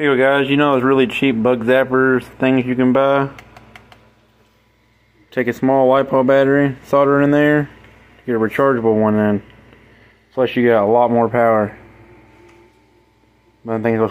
Here you guys, you know those really cheap bug zappers things you can buy? Take a small LiPo battery, solder it in there, get a rechargeable one in. Plus you got a lot more power. But I think